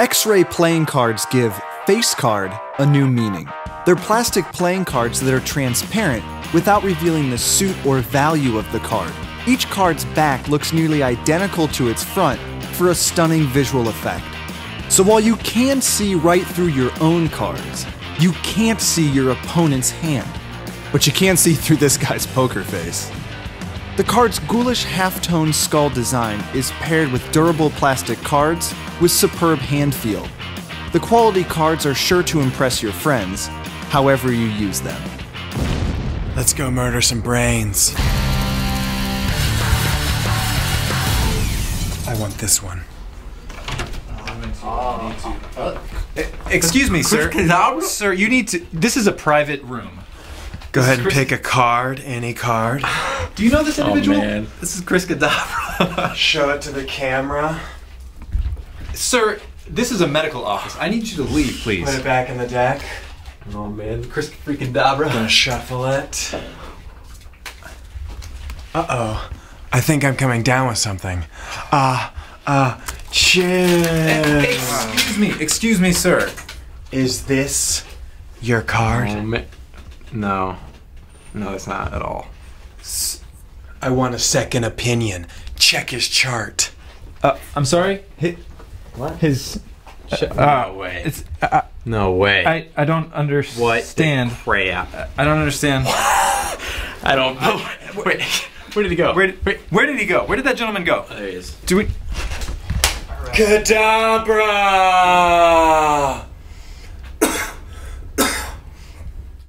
X ray playing cards give face card a new meaning. They're plastic playing cards that are transparent without revealing the suit or value of the card. Each card's back looks nearly identical to its front for a stunning visual effect. So while you can see right through your own cards, you can't see your opponent's hand. But you can see through this guy's poker face. The card's ghoulish half-tone skull design is paired with durable plastic cards with superb hand feel. The quality cards are sure to impress your friends, however you use them. Let's go murder some brains. I want this one. Uh, Excuse me, sir. Sir, you need to. This is a private room. Go ahead and pick a card, any card. Do you know this individual? Oh individual? man, this is Kryss Kadabra. Show it to the camera. Sir, this is a medical office. I need you to leave, please. Put it back in the deck. oh man, Kryss freaking Dabra. Gonna shuffle it. Uh oh. I think I'm coming down with something. Ah, uh, uh, chill. Excuse me, excuse me, sir. Is this your card? Man, no, no, it's not at all. I want a second opinion. Check his chart. Uh, I'm sorry. His, What? his uh, no uh, way. it's uh, uh, no way. I I don't what understand. the crap? I don't understand. I don't know. Wait, where did he go? Where did, wait, where did he go? Where did that gentleman go? there he is. Do we? Kadabra!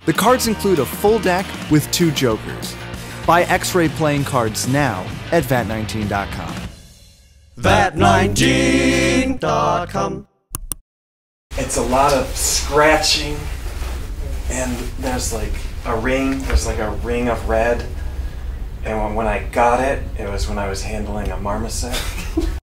The cards include a full deck with two jokers. Buy X-ray playing cards now at vat19.com. Vat19.com. It's a lot of scratching, and there's like a ring. There's like a ring of red. And when, when I got it, it was when I was handling a marmoset.